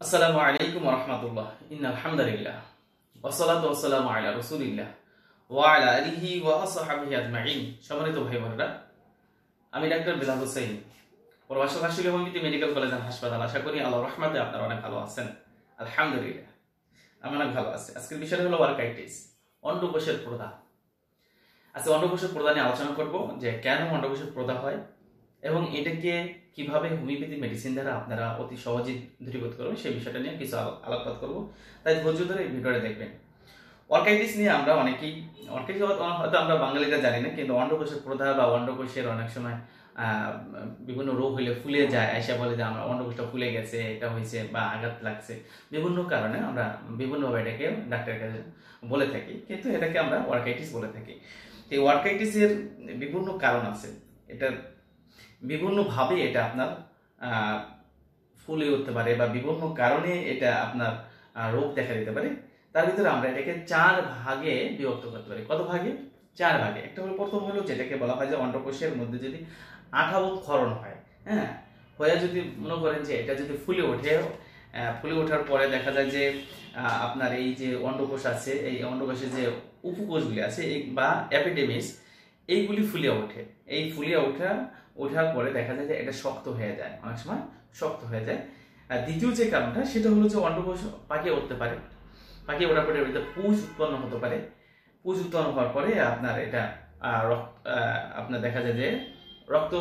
আসসালামু আলাইকুম রহমতুল্লাহ ইন্নাল হামদুলিল্লাহ ওয়াসসালাতু ওয়াসসালামু আলা রাসূলিল্লাহ ওয়া আলা আলিহি ওয়াসহাবিহি আজমাইন। সম্মানিত ভাই বোনেরা আমি ডাক্তার বিলাল হোসেন, প্রবাসী হাসিল হোমিওপ্যাথি মেডিকেল কলেজ এন্ড হাসপাতাল। আশা করি আল্লাহর রহমতে আপনারা অনেক ভালো আছেন। আলহামদুলিল্লাহ আমি অনেক ভালো আছি। আজকের বিষয়টা হলো ওয়ার্কাইটিস, অন্ডকোষের প্রদা আজকে অন্ডকোষের প্রদা নিয়ে আলোচনা করব যে কেন অন্ডকোষের প্রদা হয় এবং এটাকে কীভাবে হোমিওপ্যাথি মেডিসিন দ্বারা আপনারা অতি সহজে দূরীভূত করবেন সেই বিষয়টা নিয়ে কিছু আলো- আলোকপাত করব। তাই ধৈর্য ধরে এই ভিডিওটা দেখবেন। অর্কাইটিস নিয়ে আমরা অনেকেই অর্কাইটিস হয়তো আমরা বাঙালিরা জানি না, কিন্তু অন্ডকোষের প্রধা বা অন্ডকোষের অনেক সময় বিভিন্ন রোগ হলে ফুলে যায়, এসে বলে যে আমরা অন্ডকোষটা ফুলে গেছে, এটা হয়েছে বা আঘাত লাগছে। বিভিন্ন কারণে আমরা বিভিন্নভাবে এটাকে ডাক্তারের কাছে বলে থাকি, কিন্তু এটাকে আমরা ওয়ার্কাইটিস বলে থাকি। এই ওয়ার্কাইটিসের বিভিন্ন কারণ আছে। এটা বিভিন্নভাবে এটা আপনার ফুলে উঠতে পারে বা বিভিন্ন কারণে এটা আপনার রোগ দেখা দিতে পারে। তার ভিতরে আমরা এটাকে চার ভাগে বিভক্ত করতে পারি। কত ভাগে? চার ভাগে। একটা হলো প্রথম হলো যেটাকে বলা হয় যে অন্ডকোষের মধ্যে যদি আঠাবো ক্ষরণ হয় হ্যাঁ? হয়ে যদি মনে করেন যে এটা যদি ফুলে ওঠে ফুলে ওঠার পরে দেখা যায় যে আপনার এই যে অন্ডকোষ আছে, এই অন্ডকোষের যে উপকোষগুলি আছে বা অ্যাপিডেমিস এইগুলি ফুলে ওঠে। এই ফুলে ওঠা ওঠার পরে দেখা যায় যে এটা শক্ত হয়ে যায়। অনেক সময় শক্ত হয়ে যায়। আর দ্বিতীয় যে কারণটা, সেটা হলো যে অন্ডকোষ পাকিয়ে উঠতে পারে। পাকিয়ে ওঠার পরে এটা পুষ উৎপন্ন হতে পারে। পুষ উৎপন্ন হওয়ার পরে আপনার এটা আপনার দেখা যায় যে রক্ত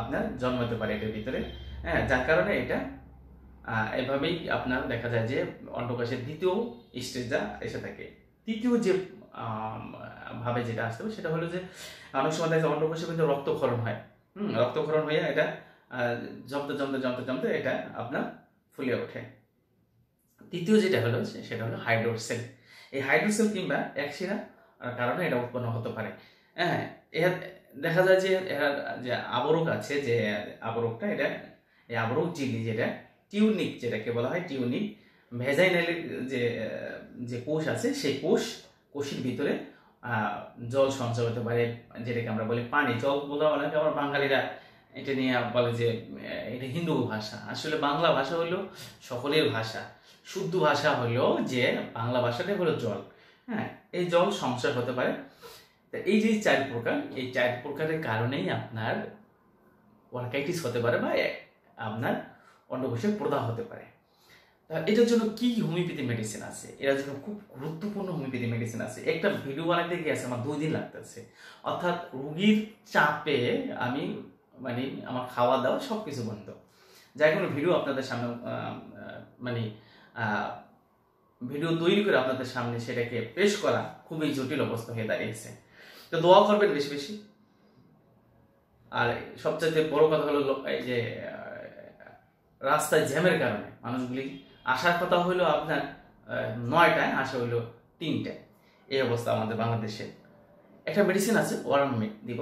আপনার জন্মাতে পারে এটার ভিতরে। হ্যাঁ যার কারণে এটা এভাবেই আপনার দেখা যায় যে অন্ডকোষের দ্বিতীয় স্টেজটা এসে থাকে। তৃতীয় যে ভাবে যেটা আসতে হবে সেটা হলো যে অনেক সময় দেখা যায় অন্ডকোষের ভিতরে রক্তক্ষরণ হয়। হুম, রক্তক্ষরণ হয়ে এটা জমতে জমতে জমতে জমতে এটা আপনার ফুলে ওঠে। তৃতীয় যেটা হলো সেটা হলো হাইড্রোসেল এই হাইড্রোসেল কিংবা একশিরা কারণে এটা উৎপন্ন হতে পারে। হ্যাঁ এর, দেখা যায় যে এর, যে আবরক আছে, যে আবরকটা, এটা, এই আবরক জিলি, যেটা টিউনিক, যেটাকে বলা হয় টিউনিক, ভেজাইনাল যে যে কোষ আছে, সেই কোষ, কোষের ভিতরে জল সঞ্চয় হতে পারে, যেটাকে আমরা বলি পানি। জল বলতে অনেকে আমার বাঙালিরা এটা নিয়ে বলে যে এটা হিন্দু ভাষা। আসলে বাংলা ভাষা হলো সকলের ভাষা। শুদ্ধ ভাষা হলো যে, বাংলা ভাষাটাই হলো জল। হ্যাঁ এই জল সংশয় হতে পারে। এই যে চার প্রকার, এই চার প্রকারের কারণেই আপনার ওয়ার্কাইটিস হতে পারে বা আপনার অন্ডকোষের প্রদাহ হতে পারে। এটার জন্য কি হোমিওপ্যাথি মেডিসিন আছে? এটার জন্য খুব গুরুত্বপূর্ণ হোমিওপ্যাথি মেডিসিন আছে। একটা ভিডিও বানাতে গিয়েছে আমার দুই দিন লাগতেছে। অর্থাৎ রুগীর চাপে আমি মানে আমার খাওয়া দাওয়া সব কিছু বন্ধ। যাই কোনো ভিডিও আপনাদের সামনে মানে ভিডিও তৈরি করে আপনাদের সামনে সেটাকে পেশ করা খুবই জটিল অবস্থা হয়ে দাঁড়িয়েছে। তো দোয়া করবেন বেশি বেশি। আর সবচেয়ে বড় কথা হলো এই যে রাস্তায় জ্যামের কারণে মানুষগুলি আসার কথা হলো আপনার নয়টায়, আসা হলো তিনটায়। এই অবস্থা আমাদের বাংলাদেশে। একটা মেডিসিন আছে ওয়ারামমেট দিব।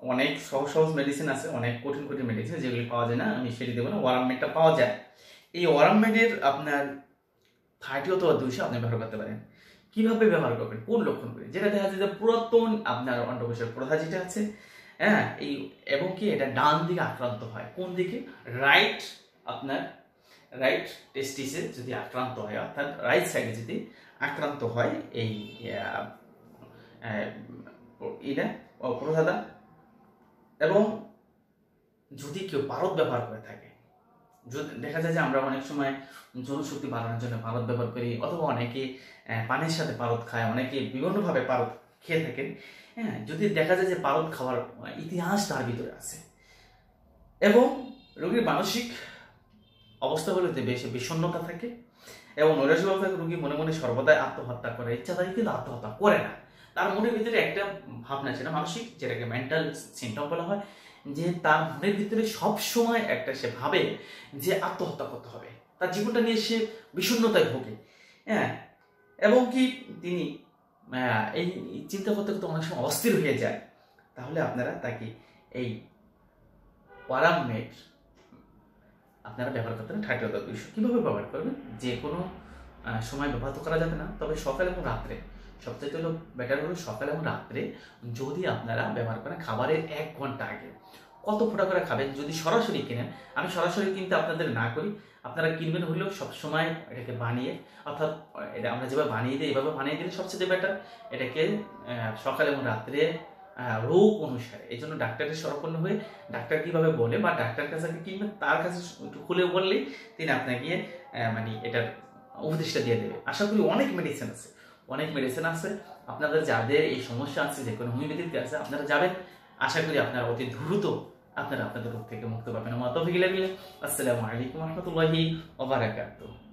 অনেক সহজ সহজ মেডিসিন আছে, অনেক কঠিন কঠিন মেডিসিন যেগুলি পাওয়া যায় না, আমি সেটি দেবো না ওয়ারাম মেডটা পাওয়া যায়। এই ওয়ারামমেটের আপনার থার্টি অথবা দুইশো আপনি ব্যবহার করতে পারেন। কীভাবে ব্যবহার করবেন? কোন লক্ষণ করে? যেটা দেখা যায় যে পুরাতন আপনার অন্ডকোষের প্রথা যেটা আছে হ্যাঁ এই এবং কি এটা ডান দিকে আক্রান্ত হয়। কোন দিকে? রাইট আপনার রাইট টেস্টিসে যদি আক্রান্ত হয়, অর্থাৎ রাইট সাইডে যদি আক্রান্ত হয়, এই ও এবং যদি কেউ পারদ ব্যবহার করে থাকে দেখা যায় যে আমরা অনেক সময় জনশক্তি বাড়ানোর জন্য পারদ ব্যবহার করি, অথবা অনেকে পানির সাথে পারদ খায়, অনেকে বিভিন্নভাবে পারদ খেয়ে থাকেন হ্যাঁ যদি দেখা যায় যে পারদ খাওয়ার ইতিহাস তার ভিতরে আছে। এবং রোগীর মানসিক অবস্থাগুলোতে বেশি বিষণ্ণতা থাকে এবং নৈরাশভাবে থাকে, রোগী মনে মনে সর্বদাই আত্মহত্যা করে ইচ্ছাধারী কিন্তু আত্মহত্যা করে না। তার মনের ভিতরে একটা ভাবনা সেটা মানসিক, যেটাকে মেন্টাল সিমটম বলা হয়, যে তার মনের ভিতরে সব সময় একটা সে ভাবে যে আত্মহত্যা করতে হবে। তার জীবনটা নিয়ে সে বিষণ্ণতায় ভোগে। হ্যাঁ? এবং কি তিনি এই চিন্তা করতে করতে অনেক সময় অস্থির হয়ে যায়। তাহলে আপনারা তাকে এই ওয়ারামমেট আপনারা ব্যবহার করতে পারেন থার্টি অথবা দুইশো কীভাবে ব্যবহার করবেন? যে কোনো সময় ব্যবহার তো করা যাবে না। তবে সকাল এবং রাত্রে সবচেয়ে হলো বেটার হলো সকাল এবং রাত্রে যদি আপনারা ব্যবহার করেন খাবারের এক ঘণ্টা আগে। কত ফোটা করে খাবেন? যদি সরাসরি কেনেন, আমি সরাসরি কিনতে আপনাদের না করি। আপনারা কিনবেন হলেও সবসময় এটাকে বানিয়ে, অর্থাৎ, এটা আমরা যেভাবে বানিয়ে দিই, এভাবে বানিয়ে দিলে সবচেয়ে বেটার এটাকে সকালে এবং রাত্রে রোগ অনুসারে। এই জন্য ডাক্তারের সরপন্ন হয়ে ডাক্তার কীভাবে বলে বা ডাক্তার কাছে কিনবেন তার কাছে একটু খুলে বললেই তিনি আপনাকে মানে এটার উপদেশটা দিয়ে দেবে। আশা করি অনেক মেডিসিন আছে। অনেক মেডিসিন আছে। আপনাদের যাদের এই সমস্যা আছে, যে কোনো হোমিওপ্যাথিতে আছে, আপনারা যাবেন। আশা করি আপনারা অতি দ্রুত আপনারা আপনাদের রোগ থেকে মুক্ত পাবেন। আমার তফিক লাগলে। আসসালামু আলাইকুম রহমতুল্লাহি ওবারাকাতুহ